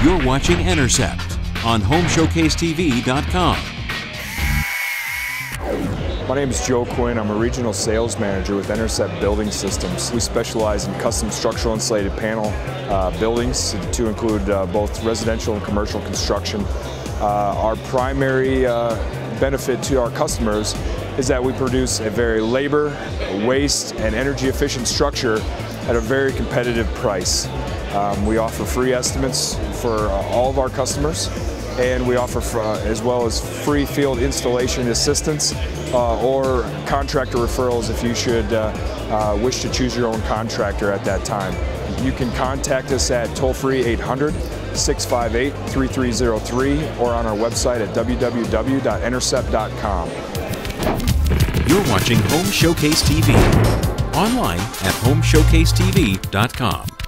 You're watching Enercept on HomeShowcaseTV.com. My name is Joe Quinn. I'm a regional sales manager with Enercept Building Systems. We specialize in custom structural insulated panel uh, buildings to include uh, both residential and commercial construction. Uh, our primary uh, benefit to our customers is that we produce a very labor, waste, and energy efficient structure at a very competitive price. Um, we offer free estimates for uh, all of our customers and we offer uh, as well as free field installation assistance uh, or contractor referrals if you should uh, uh wish to choose your own contractor at that time. You can contact us at toll free 800 658 3303 or on our website at www.enercept.com. You're watching Home Showcase TV online at homeshowcasetv.com.